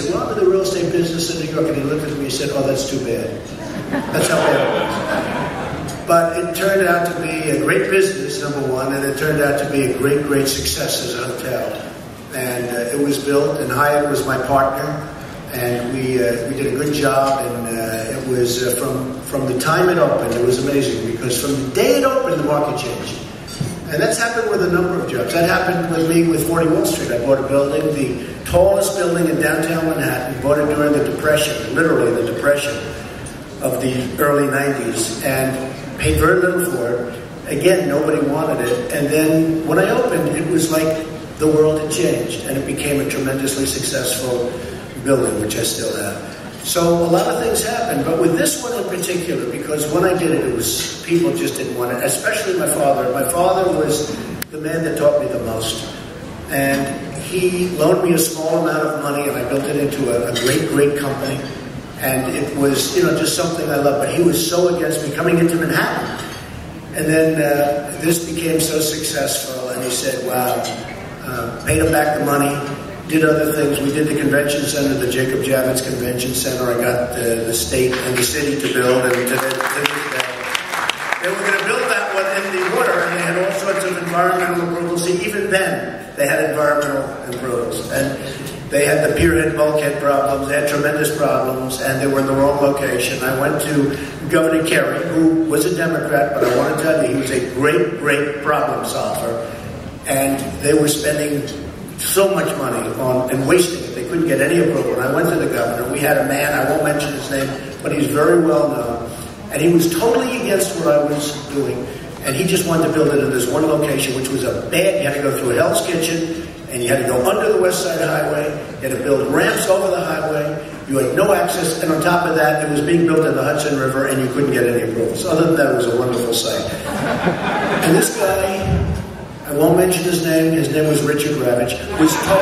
said, well, I'm in the real estate business in New York. And he looked at me and said, oh, that's too bad. That's how bad it was. But it turned out to be a great business, number one, and it turned out to be a great, great success as a hotel. And uh, it was built, and Hyatt was my partner and we uh, we did a good job. And uh, it was uh, from from the time it opened, it was amazing because from the day it opened, the market changed. And that's happened with a number of jobs. That happened with me with 40 Wall Street. I bought a building, the tallest building in downtown Manhattan. Bought it during the Depression, literally the Depression of the early 90s, and paid very little for it. Again, nobody wanted it. And then when I opened, it was like the world had changed, and it became a tremendously successful building, which I still have. So a lot of things happened, but with this one in particular, because when I did it, it was people just didn't want it, especially my father. My father was the man that taught me the most, and he loaned me a small amount of money, and I built it into a, a great, great company. And it was, you know, just something I loved. But he was so against me coming into Manhattan. And then uh, this became so successful, and he said, "Wow." Uh, paid him back the money did other things. We did the convention center, the Jacob Javits Convention Center. I got the, the state and the city to build, and to, to. They were going to build that one in the water, and they had all sorts of environmental approvals. See, even then, they had environmental approvals. And they had the pierhead bulkhead problems, they had tremendous problems, and they were in the wrong location. I went to Governor Carey, who was a Democrat, but I want to tell you, he was a great, great problem solver. And they were spending so much money on and wasting it. They couldn't get any approval. And I went to the governor. We had a man, I won't mention his name, but he's very well known. And he was totally against what I was doing. And he just wanted to build it in this one location, which was a bad, you had to go through a Hell's Kitchen, and you had to go under the West Side Highway, you had to build ramps over the highway, you had no access, and on top of that, it was being built in the Hudson River, and you couldn't get any approvals. Other than that, it was a wonderful site. and this guy I won't mention his name. His name was Richard Ravitch. Was told.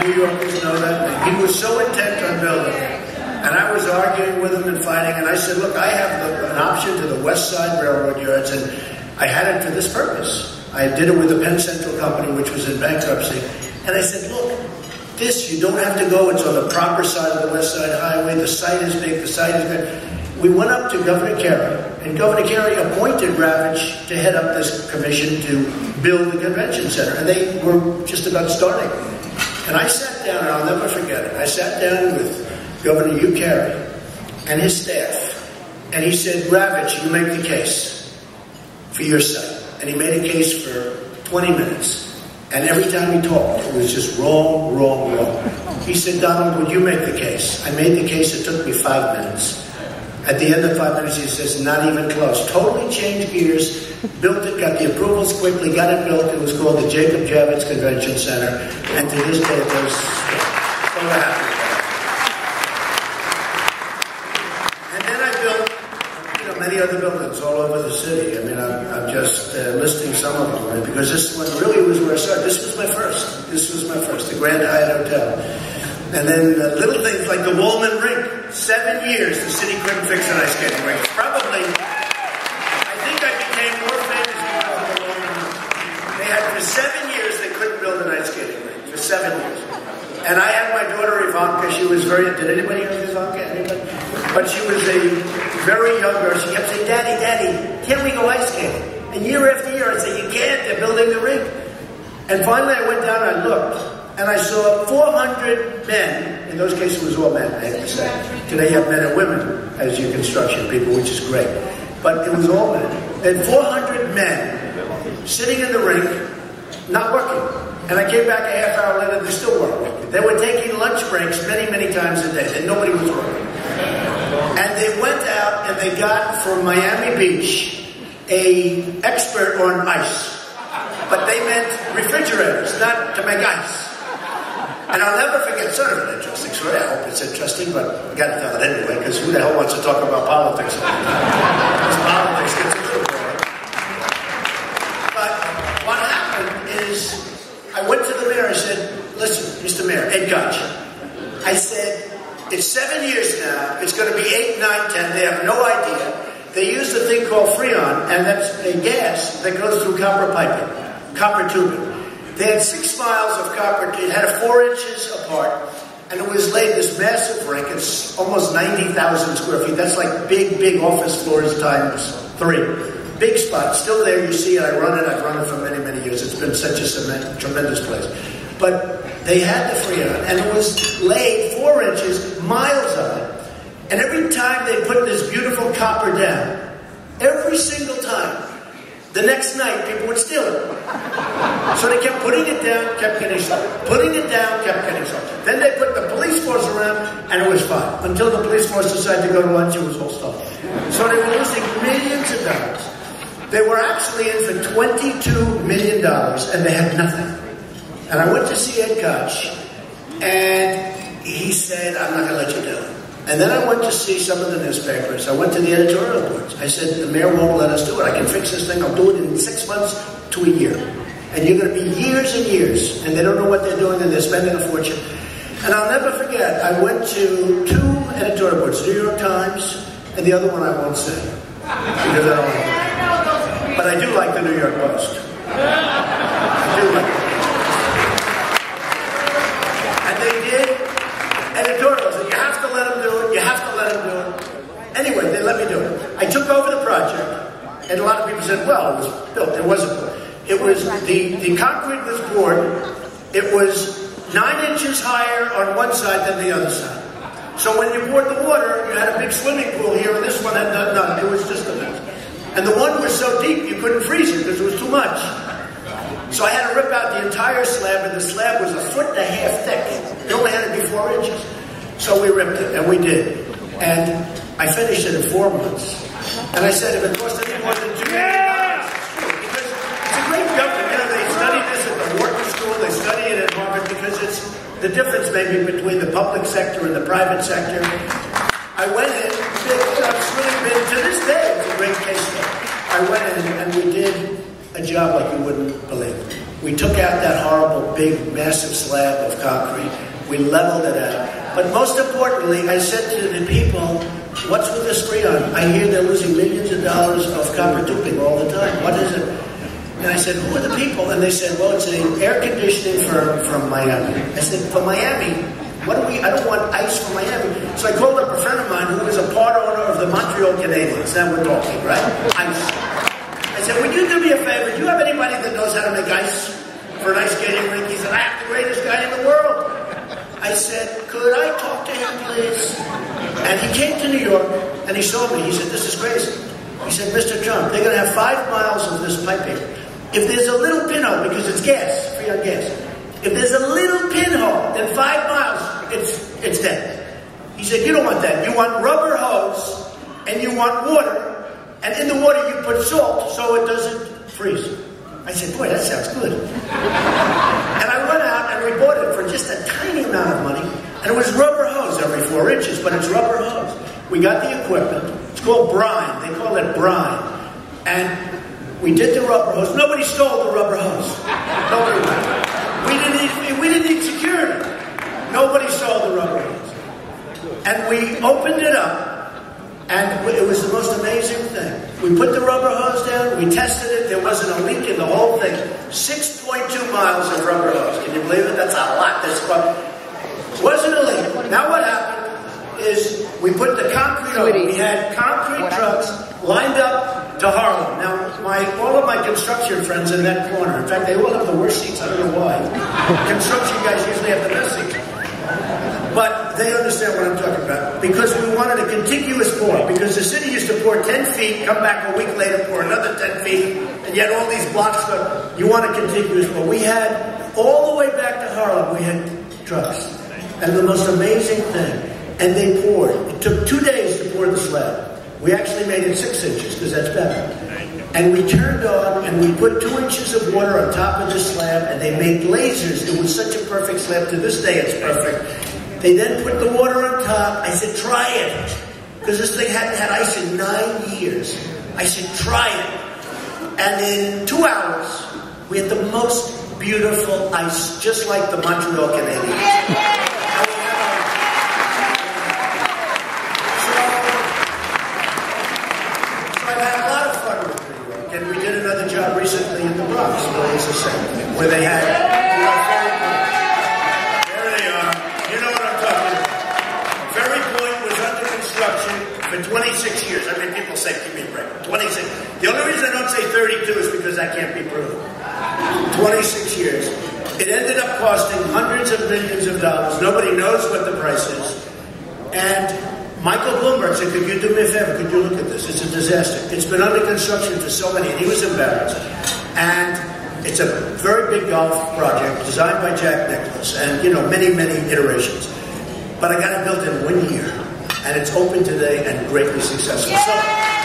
New Yorkers know that. He was so intent on building it. And I was arguing with him and fighting, and I said, look, I have the, an option to the West Side Railroad yards, and I had it for this purpose. I did it with the Penn Central Company, which was in bankruptcy. And I said, look, this, you don't have to go. It's on the proper side of the West Side Highway. The site is big. The site is good we went up to Governor Carey, and Governor Carey appointed Ravitch to head up this commission to build the convention center, and they were just about starting. And I sat down, and I'll never forget it. I sat down with Governor Hugh Carey and his staff, and he said, Ravitch, you make the case for your site. And he made a case for 20 minutes. And every time he talked, it was just wrong, wrong, wrong. He said, Donald, would you make the case? I made the case. It took me five minutes. At the end of five minutes, he says, not even close. Totally changed gears, built it, got the approvals quickly, got it built. It was called the Jacob Javits Convention Center. And to this day, goes so happy. And then I built, you know, many other buildings all over the city. I mean, I'm, I'm just uh, listing some of them, right? because this one really was where I started. This was my first. This was my first, the Grand Hyatt Hotel. And then uh, little things like the Wollman Rink. Seven years the city couldn't fix an ice skating rink. Probably, I think I became more famous because of the Wollman Rink. They had for seven years they couldn't build an ice skating rink. For seven years. And I had my daughter Ivanka. She was very. Did anybody know Ivanka? Anybody? But she was a very young girl. She kept saying, "Daddy, Daddy, can't we go ice skating?" And year after year, I'd say, "You can't. They're building the rink." And finally, I went down and I looked and I saw 400 men. In those cases, it was all men, I have to say. Today, you have men and women as your construction people, which is great. But it was all men. And 400 men sitting in the rink, not working. And I came back a half hour later, they still weren't. They were taking lunch breaks many, many times a day, and nobody was working. And they went out and they got from Miami Beach a expert on ice. But they meant refrigerators, not to make ice. And I'll never forget, sort of an interesting story. I hope it's interesting, but I got to tell it anyway, because who the hell wants to talk about politics? Politics gets a little boring. But what happened is, I went to the mayor, I said, listen, Mr. Mayor, Ed Koch, I said, it's seven years now, it's going to be eight, nine, ten, they have no idea. They use a thing called Freon, and that's a gas that goes through copper piping, copper tubing. They had six miles of copper. It had a four inches apart, and it was laid this massive rink. It's almost 90,000 square feet. That's like big, big office floors times three. Big spot, still there. You see it. I run it. I've run it for many, many years. It's been such a tremendous place. But they had the Freon, and it was laid four inches, miles it. And every time they put this beautiful copper down, every single time, the next night people would steal it. So they kept putting it down, kept getting stolen. Putting it down, kept getting stolen. Then they put the police force around, and it was fine. Until the police force decided to go to lunch, it was all stolen. So they were losing millions of dollars. They were actually in for $22 million, and they had nothing. And I went to see Ed Koch, and he said, I'm not going to let you do it. And then I went to see some of the newspapers. I went to the editorial boards. I said, the mayor won't let us do it. I can fix this thing. I'll do it in six months to a year. And you're going to be years and years. And they don't know what they're doing and they're spending a fortune. And I'll never forget, I went to two editorial boards, New York Times, and the other one I won't say. Because I don't like it. But I do like the New York Post. I do like it. And they did editorials. And you have to let them do it. You have to let them do it. Anyway, they let me do it. I took over the project, and a lot of people said, well, it was built. It wasn't. It was, the, the concrete was poured. It was nine inches higher on one side than the other side. So when you poured the water, you had a big swimming pool here, and this one had none. none. It was just a mess. And the one was so deep you couldn't freeze it because it was too much. So I had to rip out the entire slab, and the slab was a foot and a half thick. It only had to be four inches. So we ripped it, and we did. And I finished it in four months. And I said, if it cost any more than two million dollars, because it's a great government. You know, they study this at the Wharton School, they study it at Harvard because it's the difference maybe between the public sector and the private sector. I went in, it's really been, to this day, it's a great case study. I went in and we did a job like you wouldn't believe. We took out that horrible, big, massive slab of concrete. We leveled it out. But most importantly, I said to the people, what's with this freon? I hear they're losing millions of dollars of copper tubing all the time. What is it? And I said, who are the people? And they said, well, it's an air conditioning firm from Miami. I said, from Miami? What do we, I don't want ice from Miami. So I called up a friend of mine who was a part owner of the Montreal Canadiens. Now we're talking, right? Ice. I said, would you do me a favor? Do you have anybody that knows how to make ice for an ice skating rink? He said, I have the greatest guy in the world. I said, could I talk to him, please? And he came to New York, and he saw me. He said, this is crazy. He said, Mr. Trump, they're going to have five miles of this piping. If there's a little pinhole, because it's gas, Freon gas, if there's a little pinhole, then five miles, it's, it's dead. He said, you don't want that. You want rubber hose, and you want water, and in the water you put salt so it doesn't freeze. I said, boy, that sounds good. and I went out and we bought it for just a tiny amount of money, and it was rubber hose every four inches, but it's rubber hose. We got the equipment. It's called brine. They call it brine. And we did the rubber hose. Nobody stole the rubber hose. Nobody. We didn't need, we didn't need security. Nobody stole the rubber hose. And we opened it up, and it was the most amazing thing. We put the rubber hose down, we tested it, there wasn't a leak in the whole thing. 6.2 miles of rubber hose. Can you believe it? That's a lot. This wasn't a leak. Now what happened is we put the concrete on. We had concrete trucks lined up to Harlem. Now, my all of my construction friends in that corner, in fact, they all have the worst seats. I don't know why. construction guys usually have the best seats. But they understand what I'm talking about. Because we wanted a contiguous pour. Because the city used to pour 10 feet, come back a week later, pour another 10 feet, and yet all these blocks, go, you want a contiguous pour. We had, all the way back to Harlem, we had trucks. And the most amazing thing, and they poured. It took two days to pour the slab. We actually made it six inches, because that's better. And we turned on and we put two inches of water on top of the slab and they made lasers. It was such a perfect slab. To this day, it's perfect. They then put the water on top. I said, try it. Because this thing hadn't had ice in nine years. I said, try it. And in two hours, we had the most beautiful ice, just like the Montreal Canadiens. 32 is because I can't be proven. 26 years. It ended up costing hundreds of millions of dollars. Nobody knows what the price is. And Michael Bloomberg said, could you do me a favor? Could you look at this? It's a disaster. It's been under construction for so many, and he was embarrassed. And it's a very big golf project designed by Jack Nicklaus and, you know, many, many iterations. But I got it built in one year, and it's open today and greatly successful. So,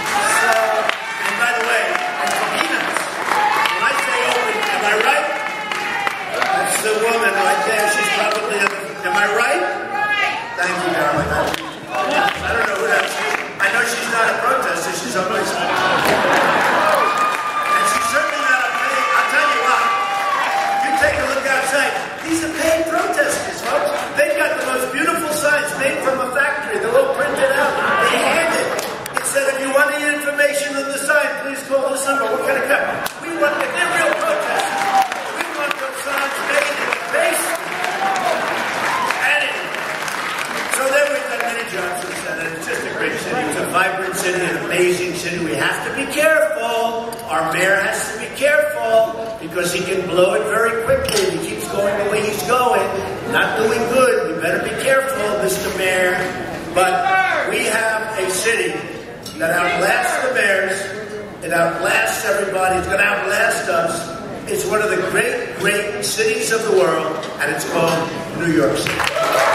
because he can blow it very quickly if he keeps going the way he's going. Not doing good. We better be careful, Mr. Mayor. But we have a city that outlasts the mayors. It outlasts everybody. It's going to outlast us. It's one of the great, great cities of the world, and it's called New York City.